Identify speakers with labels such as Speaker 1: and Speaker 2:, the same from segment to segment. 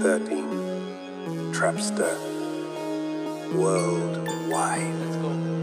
Speaker 1: 13 Trapster Worldwide.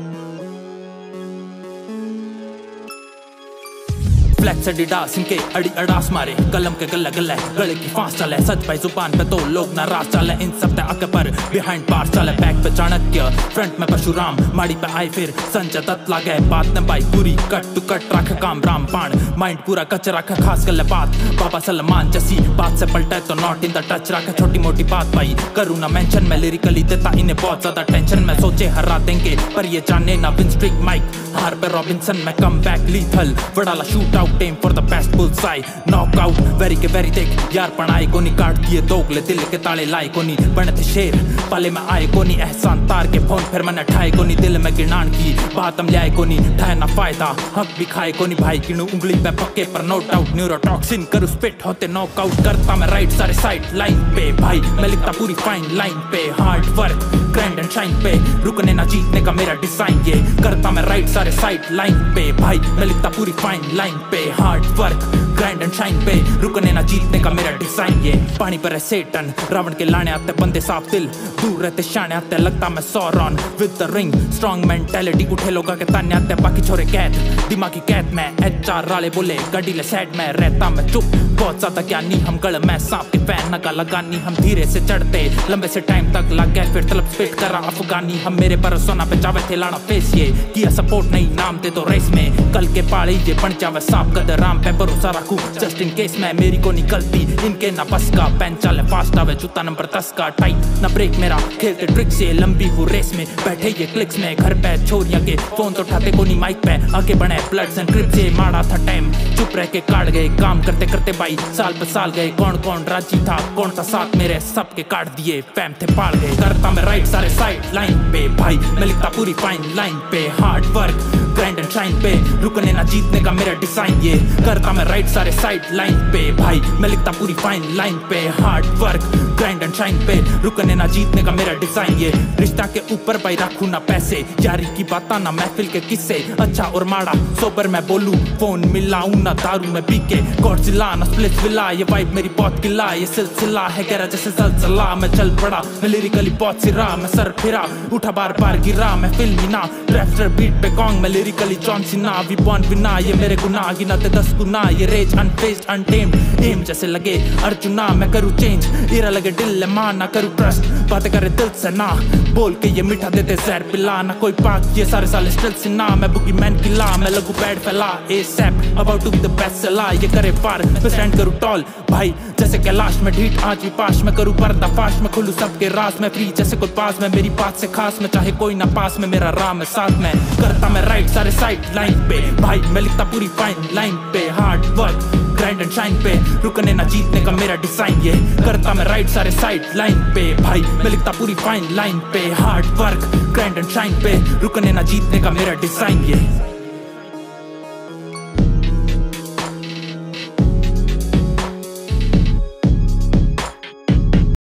Speaker 2: Flex Adidas इनके अड़ी अड़ास मारे। कलम के गल्ला गल्ला गले की फांस चले। सच भाई ज़ुबान पे तो लोग नाराज़ चले। इन सब आके पर बिहाइंड बार चले। बैक पे चाणक्य फ्रंट में परशुराम। माड़ी पे आए फिर संजय दत्त लागे। बात न भाई, पूरी कट टू कट रख काम राम पाण माइंड पूरा कच रखा, खास कर ले बात। बाबा सलमान जैसी बात से पलटा तो नॉट इन द टच रखा। छोटी मोटी बात भाई, करूँ ना मेंशन मैं लिरिकली देता इन्हें बहुत ज़्यादा टेंशन में सोचे हरा देंगे, पर ये जाने ना। विन स्ट्रिक माइक हार पे रॉबिन्सन में कम बैक लीथल बड़ा शूट आउट बेस्ट बुल साई नॉक आउट वेरी के वेरी देख यार पढ़ाई को नहीं काट दिए दोगले दिल के ताले लाए को नहीं बने शेर पले में आए को नहीं एहसान तार के फ़ोन फिर मैंने ठाए को नहीं दिल में गिरनान की बात हम लियाए को नहीं ठाए ना फ़ायदा हक भी खाए को नहीं भाई गिनू उंगली पे पक्के पर नो डाउट न्यूरोटॉक्सिन करू स्पिट होते नॉक आउट करता मैं राइट सारे साइड लाइन पे भाई मैं लिखता पूरी फाइन लाइन पे hard work grand and shine पे रुकने ना जीतने का मेरा डिज़ाइन ये. करता मैं राइट सारे साइड लाइन पे भाई, मैं लिखता पूरी फाइन लाइन पे hard work grind and shine पे रुकने ना जीतने का मेरा डिज़ाइन ये. पानी पर है सेटन रावण के लाने आते बंदे साफ़ दिल. दूर रहते शाने आते, लगता मैं Sauron with the ring strong mentality उठे लोगा के ताने आते, बाकी छोरे कैद. दिमागी कैद में एच आर राले बोले, गड्डी ले साइड में, रहता मैं चुप. बहुत ज़्यादा ज्ञानी हम गड़ मैं, सांप के फ़ैन नगा लगानी, हम धीरे से चढ़ते. लंबे से टाइम तक लग गए, फिर तलब स्पिट करा अफगानी। हम मेरे पर सोना जावे थे लाना फेस ये किया सपोर्ट नहीं, नाम दे तो रेस में। कल के पाले ये बन जावे सांप कदर राम पे भरोसा रखू। जस्ट इन केस मैं, मेरी को निकलती इनके ना बस का पैन चाले फास्ट आवे, जूता नंबर दस का टाइट ना ब्रेक मेरा, खेलते ट्रिक से लंबी हूँ रेस में। बैठे ये क्लिक्स में, घर पे छोरिया के फ़ोन तो उठाते को नहीं माइक पे। आगे बढ़े ब्लड एंड क्रिप से मारा था टाइम चुप रह के काट गए, काम करते करते भाई। साल पे साल गए कौन कौन राज़ी था? कौन था साथ मेरे, सबके काट दिए। पैम थे पाल गए। करता मैं राइट सारे साइड लाइन पे भाई मैं लिखता पूरी फाइन लाइन पे hard work grind and shine पे रुकने ना जीतने का मेरा डिज़ाइन ये. करता मैं राइट सारे साइड लाइन पे. भाई, मैं लिखता पूरी फाइन लाइन पे. Hard work grind and shine पे रुकने ना जीतने का मेरा डिज़ाइन ये. रिश्ता के ऊपर भाई रखू ना पैसे. यारी की बात ना महफिल के किस्से. अच्छा और माड़ा सोबर मैं बोलू. फ़ोन मिलाऊं ना दारू में पी के गॉडजिला ना स्प्लिट विला ये वाइब मेरी बहुत किला. ये सिलसिला है गहरा जैसे सलसला मैं चल पड़ा, मैं लिरिकली बहुत सिरा. मैं सर फिरा, उठा बार बार गिरा. मैं फिल्मी ना. ट्रैक्टर बीट पे कॉन्ग मैं लिरिकली जॉन सीना वी बॉर्न बिना ये मेरे गुनाह गिनाते दस गुना ये रेज अनफेस्ड अनटेम्ड एम जैसे लगे अर्जुना मैं करूँ चेंज इरा लगे दिल मान ना करूँ ट्रस्ट बातें करे दिल से ना, बोल के ये मीठा देते जहर पिला ना. कोई पाक, ये सारे साल स्टिल से ना. मैं बुगी मैन किला मैं लगू बैड फैला ASAP about to be the best सला ये करे पार. मैं स्टैंड करूँ टॉल भाई, जैसे कैलाश में ढीठ आज भी पाश में करूँ पर्दा फाश में खुलू सबके राज में फ्री जैसे कोई पास में, मेरी बात से खास. में चाहे कोई ना पास में, मेरा राम है साथ में. करता मैं राइट सारे साइड लाइन पे। भाई, मैं लिखता पूरी फाइन लाइन पे। Hard work grind and shine पे। रुकने ना जीतने का मेरा डिज़ाइन ये। करता मैं राइट सारे साइड लाइन पे। भाई, मैं लिखता पूरी फाइन लाइन पे। Hard work grind and shine पे। रुकने ना जीतने का मेरा डिज़ाइन ये।